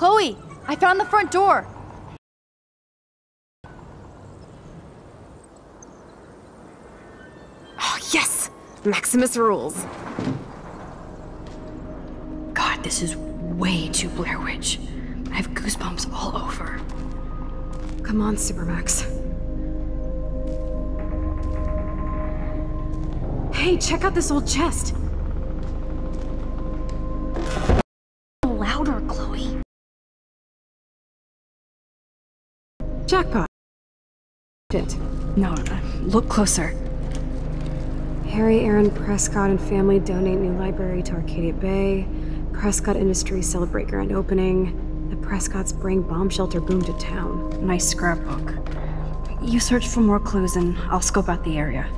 Chloe, I found the front door. Oh, yes! Maximus rules. God, this is way too Blair Witch. I have goosebumps all over. Come on, Supermax. Hey, check out this old chest. No, uh, look closer. Harry Aaron Prescott and family donate new library to Arcadia Bay. Prescott Industries celebrate grand opening. The Prescotts bring bomb shelter boom to town. Nice scrapbook. You search for more clues and I'll scope out the area.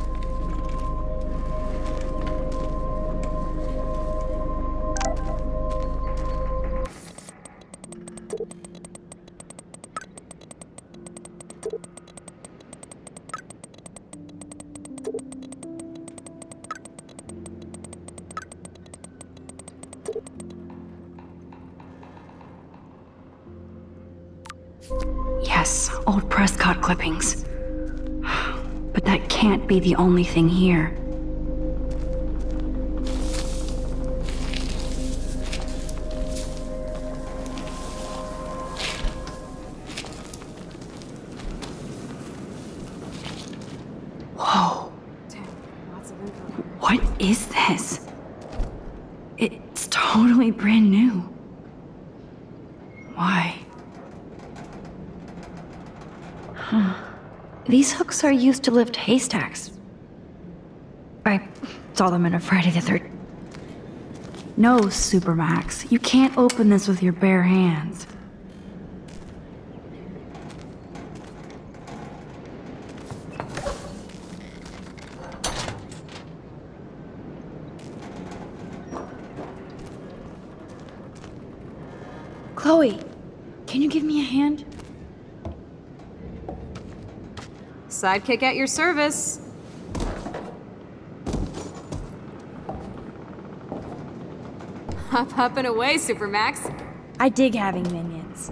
Prescott clippings. But that can't be the only thing here. These hooks are used to lift haystacks. I saw them in a Friday the 13th. No, Supermax. You can't open this with your bare hands. Chloe, can you give me a hand? Sidekick at your service. Hop, hop and away, Supermax. I dig having minions.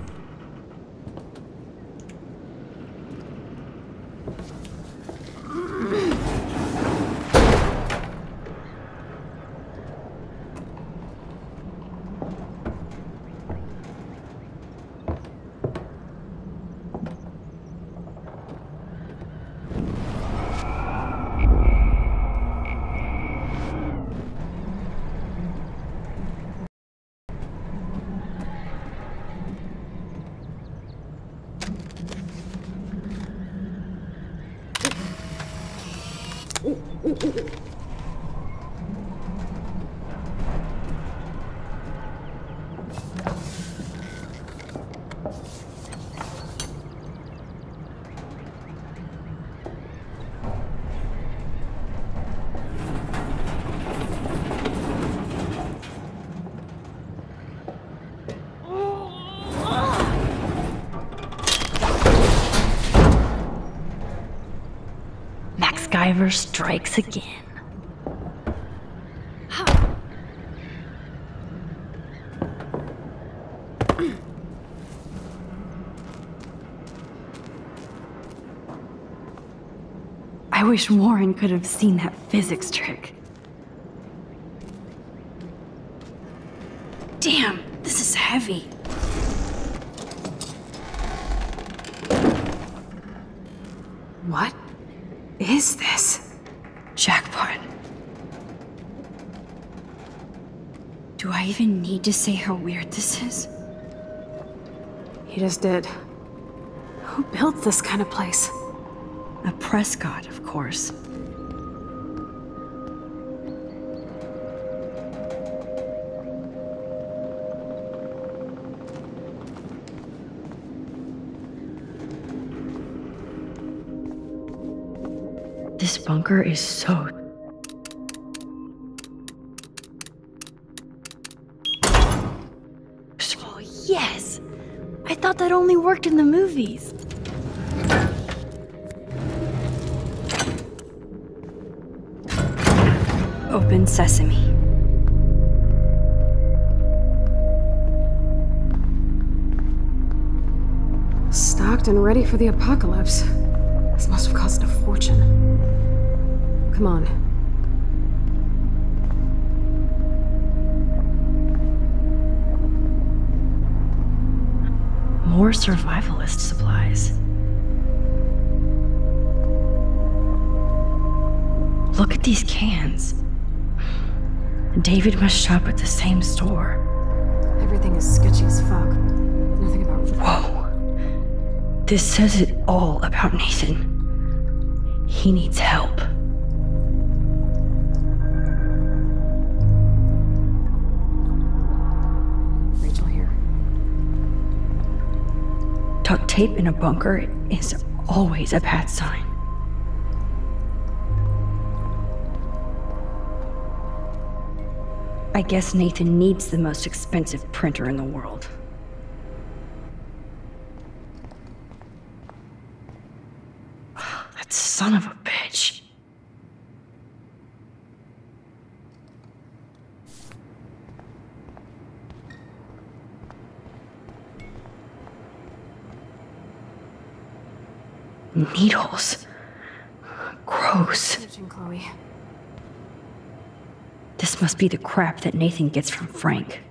Guyver strikes again. I wish Warren could have seen that physics trick. Damn, this is heavy. What is this? Jackpot. Do I even need to say how weird this is? He just did. Who built this kind of place? A Prescott, of course. This bunker is so. Oh, yes! I thought that only worked in the movies. Open sesame. stocked and ready for the apocalypse. This must have cost a fortune. Come on. More survivalist supplies. Look at these cans. David must shop at the same store. Everything is sketchy as fuck. Nothing about. Whoa. This says it all about Nathan. He needs help. Rachel here. Duct tape in a bunker is always a bad sign. I guess Nathan needs the most expensive printer in the world. That son of a bitch. Needles. Gross. Chloe. This must be the crap that Nathan gets from Frank.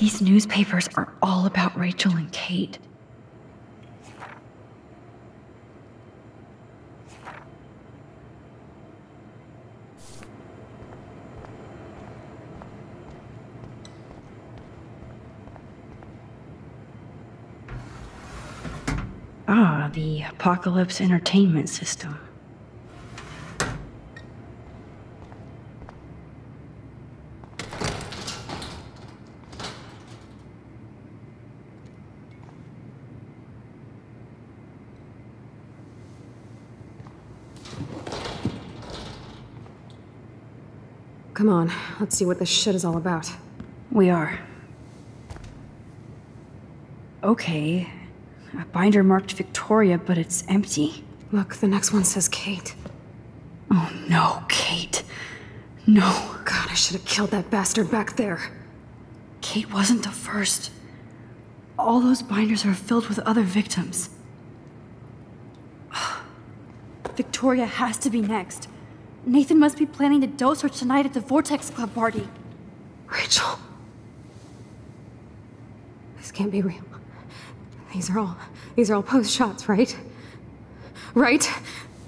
These newspapers are all about Rachel and Kate. Ah, the Apocalypse Entertainment System. Come on, let's see what this shit is all about. We are. Okay. A binder marked Victoria, but it's empty. Look, the next one says Kate. Oh no, Kate. No. God, I should have killed that bastard back there. Kate wasn't the first. All those binders are filled with other victims. Victoria has to be next. Nathan must be planning to dose her tonight at the Vortex Club party. Rachel. This can't be real. These are all these are all post shots, right? Right?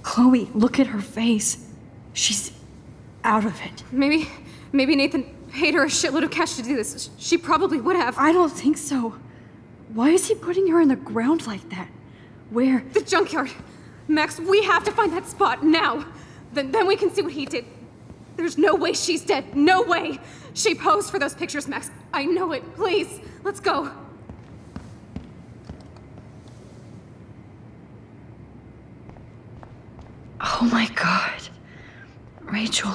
Chloe, look at her face. She's out of it. Maybe maybe Nathan paid her a shitload of cash to do this. She probably would have. I don't think so. Why is he putting her in the ground like that? Where? The junkyard. Max, we have to find that spot now. Then then we can see what he did. There's no way she's dead. No way. She posed for those pictures, Max. I know it. Please, let's go. Oh my god. Rachel,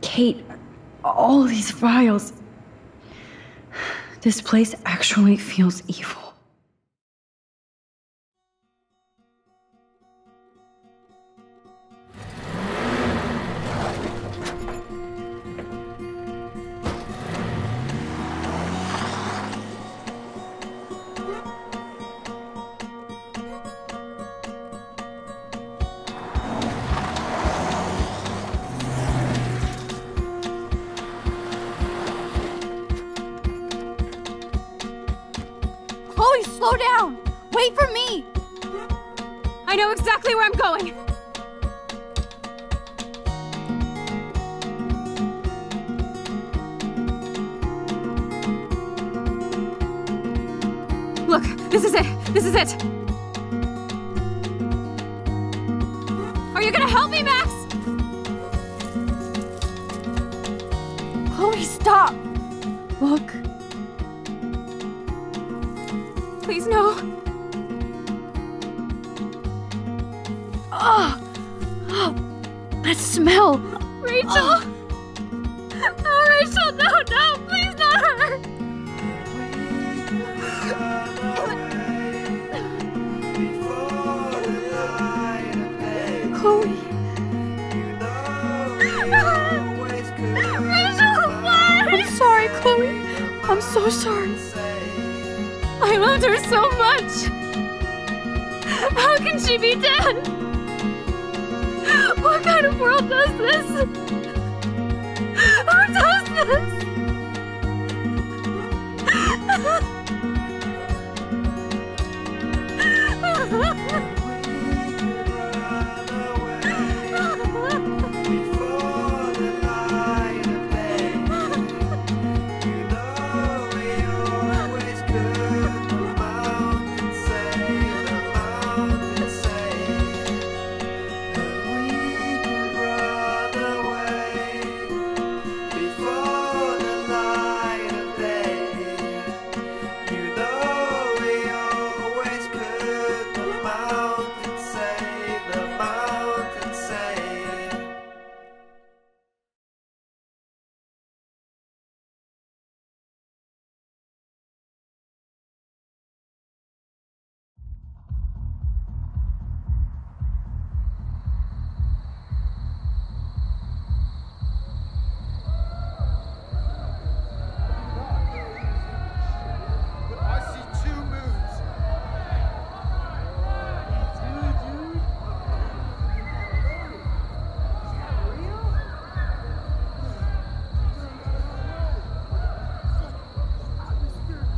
Kate, all these files. This place actually feels evil. Going. Look, this is it. This is it. Are you gonna help me, Max? Chloe, stop! Look, Please, no. That smell! Rachel! Oh. oh, Rachel, no, no, please not her! Chloe, Rachel, why? I'm sorry, Chloe. I'm so sorry. I loved her so much. How can she be dead? What kind of world does this? Who does this?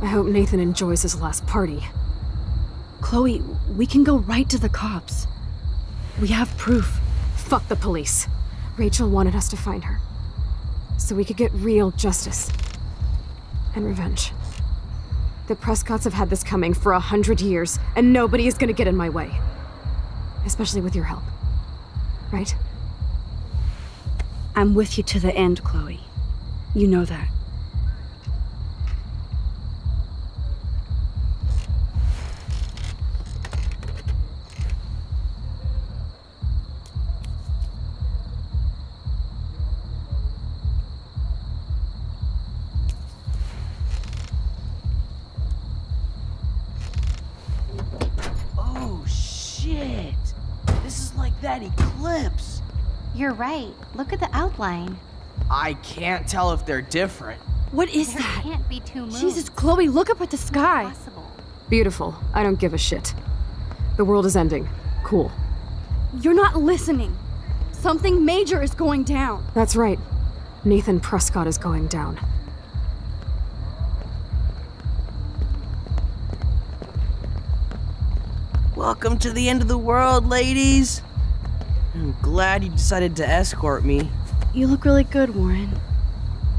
I hope Nathan enjoys his last party. Chloe, we can go right to the cops. We have proof. Fuck the police. Rachel wanted us to find her. So we could get real justice. And revenge. The Prescotts have had this coming for a hundred years, and nobody is gonna get in my way. Especially with your help. Right? I'm with you to the end, Chloe. You know that. Look at the outline. I can't tell if they're different. What is There that? can't be two moons. Jesus, Chloe, look up at the sky. Beautiful. I don't give a shit. The world is ending. Cool. You're not listening. Something major is going down. That's right. Nathan Prescott is going down. Welcome to the end of the world, ladies. I'm glad you decided to escort me. You look really good, Warren.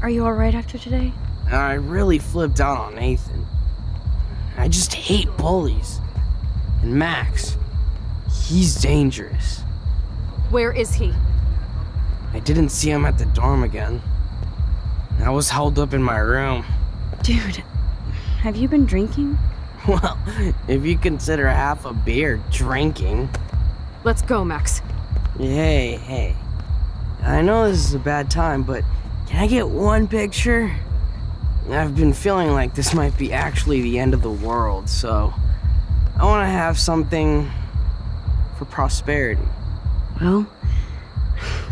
Are you alright after today? I really flipped out on Nathan. I just hate bullies. And Max, he's dangerous. Where is he? I didn't see him at the dorm again. I was held up in my room. Dude, have you been drinking? Well, if you consider half a beer drinking. Let's go, Max. Hey, hey. I know this is a bad time, but can I get one picture? I've been feeling like this might be actually the end of the world, so I want to have something for prosperity. Well,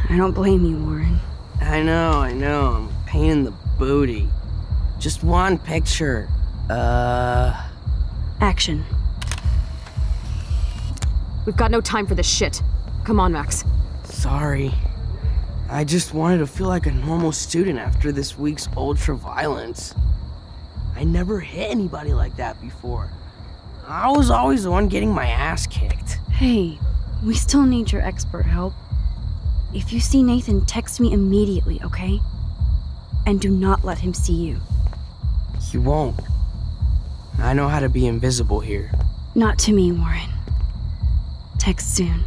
I don't blame you, Warren. I know, I know, I'm a pain in the booty. Just one picture. Uh, Action. We've got no time for this shit. Come on, Max. sorry. I just wanted to feel like a normal student after this week's ultra violence. I never hit anybody like that before. I was always the one getting my ass kicked. Hey, we still need your expert help. If you see Nathan, text me immediately, okay? And do not let him see you. He won't. I know how to be invisible here. Not to me, Warren. Text soon.